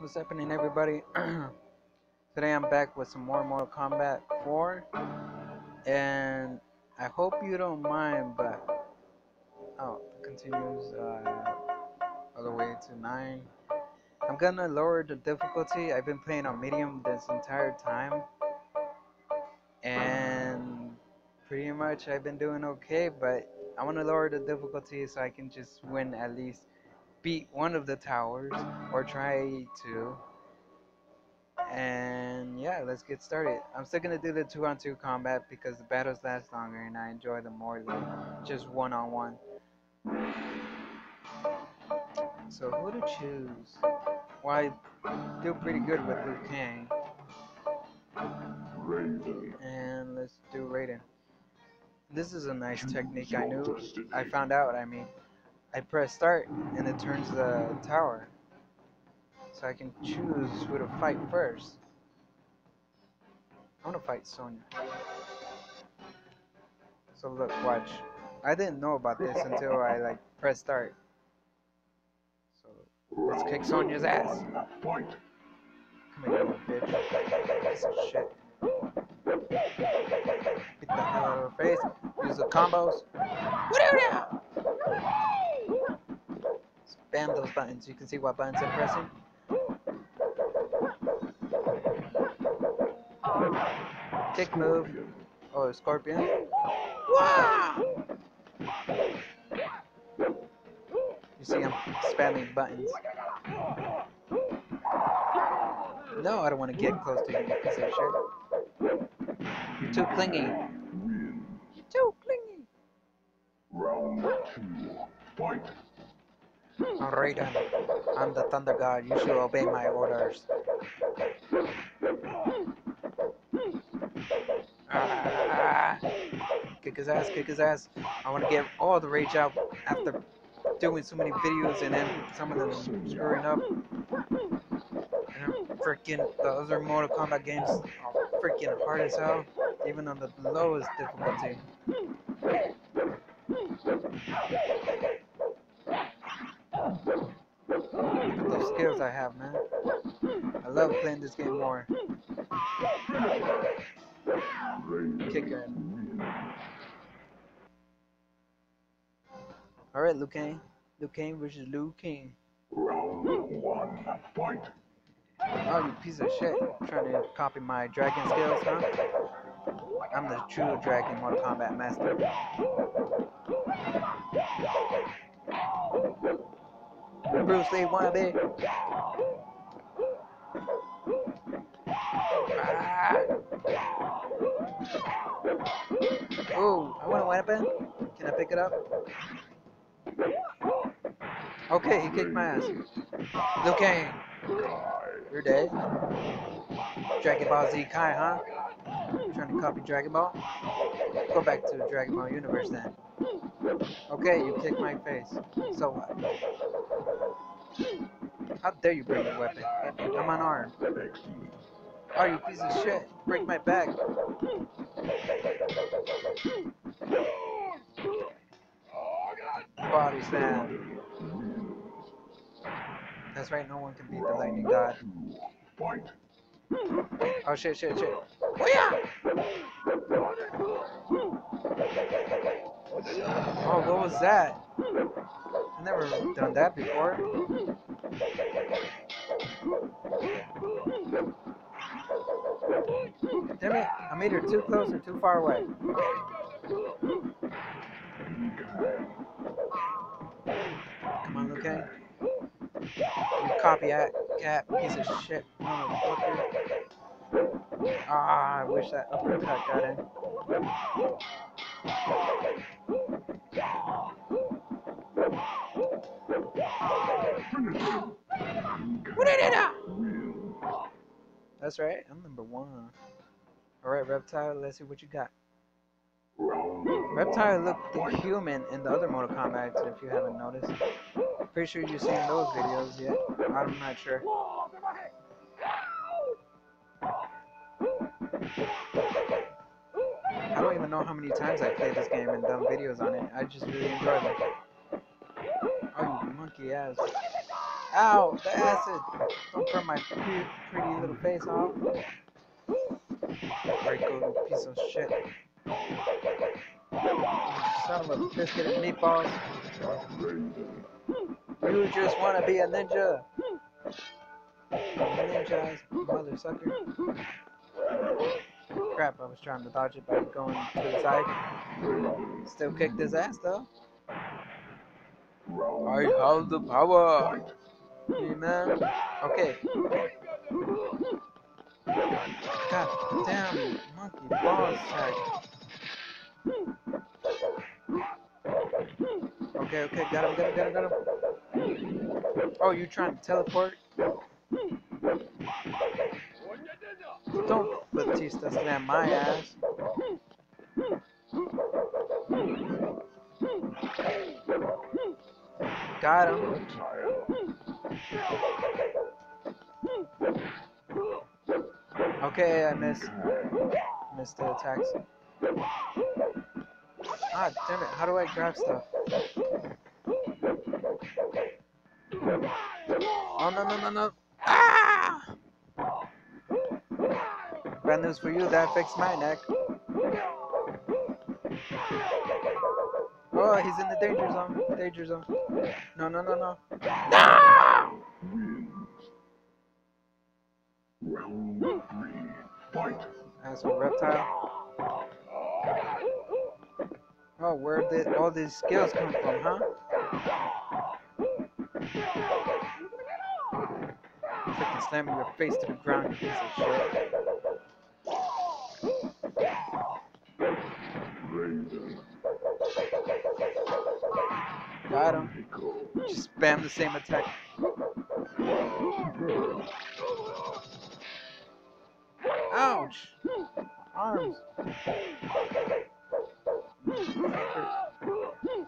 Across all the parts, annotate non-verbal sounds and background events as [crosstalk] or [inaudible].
What's happening, everybody? [clears throat] Today I'm back with some more Mortal Kombat 4, and I hope you don't mind, but oh, it continues uh, all the way to 9. I'm gonna lower the difficulty. I've been playing on medium this entire time, and pretty much I've been doing okay, but I want to lower the difficulty so I can just win at least beat one of the towers or try to. And yeah let's get started. I'm still gonna do the two on two combat because the battles last longer and i enjoy them more than just one on one so who to choose? Well i do pretty good with liu kang. And let's do raiden. This is a nice technique i knew. i found out i mean I press start and it turns the tower. So I can choose who to fight first. I want to fight Sonya. So look, watch. I didn't know about this until I like press start. So let's kick Sonya's ass. Come here, you bitch. Piece of shit. Get the hell out of her face. Use the combos. Spam those buttons. You can see what buttons I'm pressing. Kick move. Oh, scorpion. Wow! You see I'm spamming buttons. No, I don't want to get close to you, piece. You're too clingy. Raiden, I'm the Thunder God. You should obey my orders. Ah, kick his ass, kick his ass. I want to get all the rage out after doing so many videos and then some of them screwing up. And freaking the other Mortal Kombat games are freaking hard as hell, even on the lowest difficulty. those skills I have, man. I love playing this game more. Kicker. Alright, Liu Kang. Liu Kang versus Liu Kang. Round one, fight. Oh, you piece of shit. Trying to copy my dragon skills, huh? I'm the true dragon Mortal Kombat master. Bruce Lee wannabe. Ah. Ooh, I want a weapon. Can I pick it up? Okay, he kicked my ass. Liu Kang. You're dead. Dragon Ball Z Kai, huh? Trying to copy Dragon Ball? Go back to the Dragon Ball universe then. Okay, you kicked my face. So what? How dare you bring a weapon? I'm unarmed. Oh, you piece of shit. Break my back. Body slam. That's right, no one can beat the lightning god. Oh shit, shit, shit. Oh yeah! Oh, what was that? I've never done that before. Damn it, I'm either too close or too far away. Come on, okay? You copycat cat piece of shit. Ah, I wish that uppercut got in. That's right, I'm number one. Alright, Reptile, let's see what you got. Reptile looked human in the other Mortal Kombat if you haven't noticed. Pretty sure you've seen those videos yet. I'm not sure. I don't even know how many times I played this game and done videos on it. I just really enjoy it. Oh, you monkey ass. Ow, the acid! Don't burn my pretty, pretty little face off. Rico, piece of shit. Son of a biscuit and meatballs. You just want to be a ninja. Ninja, mother sucker. Crap, I was trying to dodge it by going to the side. Still kicked his ass though. I have the power. Man. Okay. God damn, monkey balls tag. Okay, okay, got him, got him, got him, got him. Oh, you trying to teleport? Don't Batista slam my ass. Got him. Okay, I missed. Missed the attacks. Ah, damn it. How do I grab stuff? Oh, no, no, no, no. Ah! Bad news for you, that fixed my neck. Oh, he's in the danger zone. Danger zone. No, no, no, no. No! That's a reptile. Oh, where did all these skills come from, huh? Freaking slamming your face to the ground, you piece of shit. Got him. Just spam the same attack. Ouch! Arms.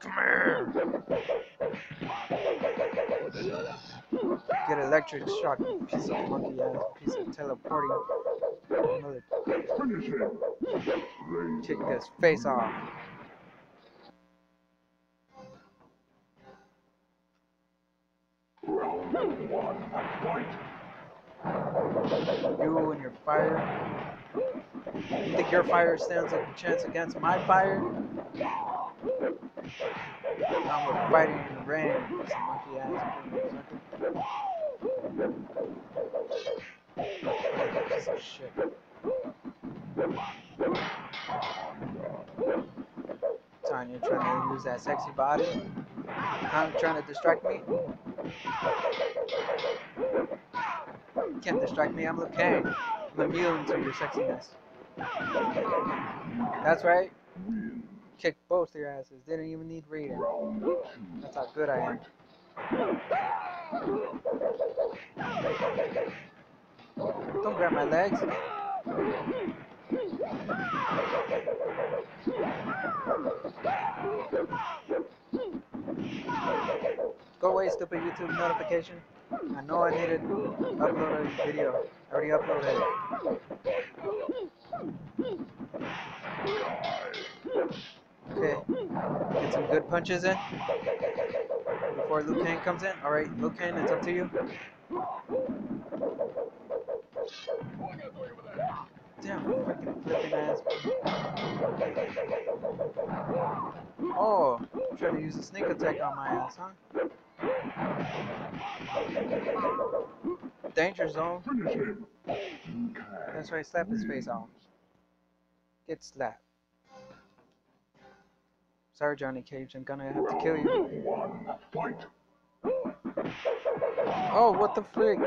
Come here. Get electric shock, piece of monkey ass, piece of teleporting. Finish. Raiden. his face off. You and your fire. You think your fire stands a chance against my fire? Now we're fighting in the rain. This monkey ass. Shit. Tanya trying to use that sexy body. I'm trying to distract me. Can't distract me, I'm Liu I'm immune to your sexiness. That's right. Kick both your asses. Didn't even need reading. That's how good I am. Don't grab my legs. Go away, stupid YouTube notification. I know I needed to upload a video. I already uploaded it. Okay. Get some good punches in. Before Liu Kang comes in. Alright, Liu Kang, it's up to you. Damn, freaking flipping ass. Oh, trying to use a sneak attack on my ass, huh? Danger zone. That's right, slap his face off. Get slapped. Sorry, Johnny Cage, I'm gonna have to kill you. Oh, what the frig?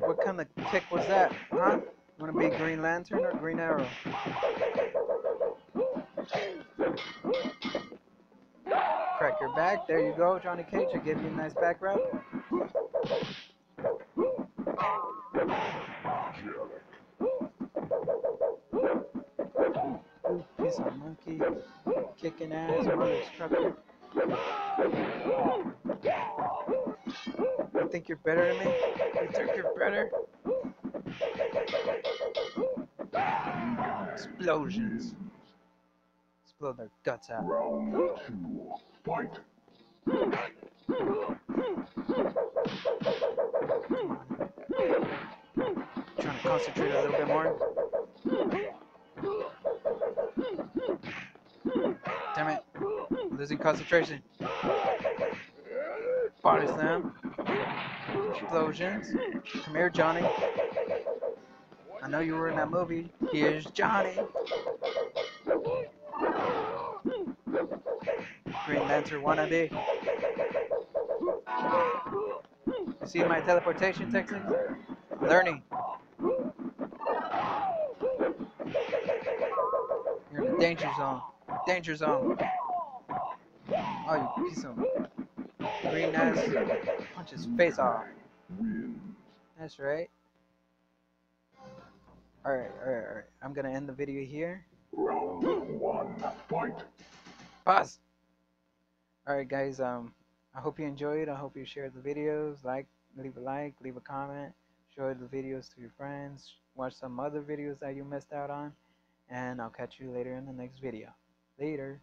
What kind of kick was that, huh? Wanna be Green Lantern or Green Arrow? Your back, there you go, Johnny Cage, I give you a nice back rub. You piece of monkey, kicking ass, mother trucker. You think you're better than me? You think you're better? Explosions. Explode their guts out point. Trying to concentrate a little bit more. Damn it. Losing concentration. Body slam. Explosions. Come here, Johnny. I know you were in that movie. Here's Johnny. Lantern wannabe. You see my teleportation techniques? Learning. You're in the danger zone. Danger zone. Oh, you piece of green ass. Punch his face off. That's right. Alright, alright, alright. I'm gonna end the video here. Round one. Fight. Pause. Alright guys, um I hope you enjoyed. I hope you shared the videos. Like leave a like, leave a comment, show the videos to your friends, watch some other videos that you missed out on, and I'll catch you later in the next video. Later.